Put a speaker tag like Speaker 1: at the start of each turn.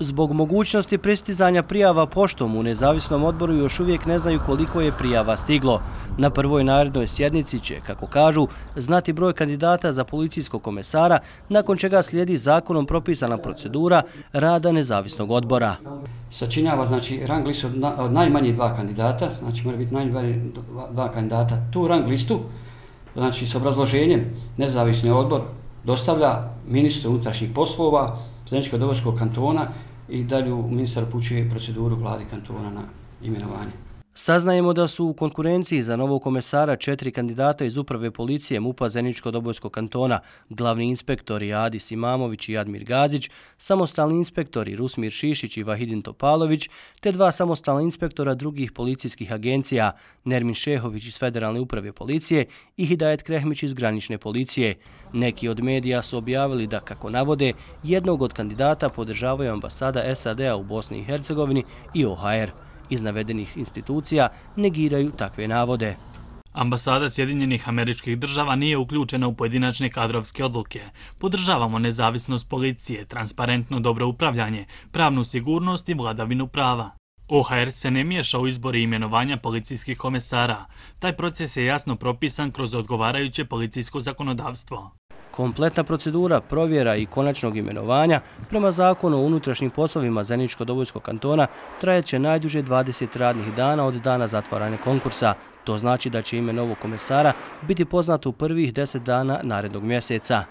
Speaker 1: Zbog mogućnosti pristizanja prijava poštom u nezavisnom odboru još uvijek ne znaju koliko je prijava stiglo. Na prvoj narednoj sjednici će, kako kažu, znati broj kandidata za policijskog komesara, nakon čega slijedi zakonom propisana procedura rada nezavisnog odbora.
Speaker 2: Sačinjava znači, rang listu od najmanje dva kandidata, znači mora biti najmanji dva kandidata tu rang listu, znači s obrazloženjem nezavisni odbor dostavlja ministru unutrašnjih poslova, Zeničkog dobarskog kantona i dalju ministar pućuje proceduru vladi kantona na imenovanje.
Speaker 1: Saznajemo da su u konkurenciji za novog komesara četiri kandidata iz uprave policije MUPA Zeničko-Dobojskog kantona, glavni inspektori Adis Imamović i Admir Gazić, samostalni inspektori Rusmir Šišić i Vahidin Topalović, te dva samostalna inspektora drugih policijskih agencija, Nermin Šehović iz Federalne uprave policije i Hidajet Krehmić iz granične policije. Neki od medija su objavili da, kako navode, jednog od kandidata podržavaju ambasada SAD-a u Bosni i Hercegovini i OHR iz navedenih institucija negiraju takve navode.
Speaker 3: Ambasada Sjedinjenih američkih država nije uključena u pojedinačne kadrovske odluke. Podržavamo nezavisnost policije, transparentno dobro upravljanje, pravnu sigurnost i vladavinu prava. OHR se ne miješa u izbori imenovanja policijskih komesara. Taj proces je jasno propisan kroz odgovarajuće policijsko zakonodavstvo.
Speaker 1: Kompletna procedura provjera i konačnog imenovanja prema zakonu o unutrašnjim poslovima Zeničko-Dobojskog kantona trajeće najduže 20 radnih dana od dana zatvaranja konkursa. To znači da će ime novog komesara biti poznato u prvih 10 dana narednog mjeseca.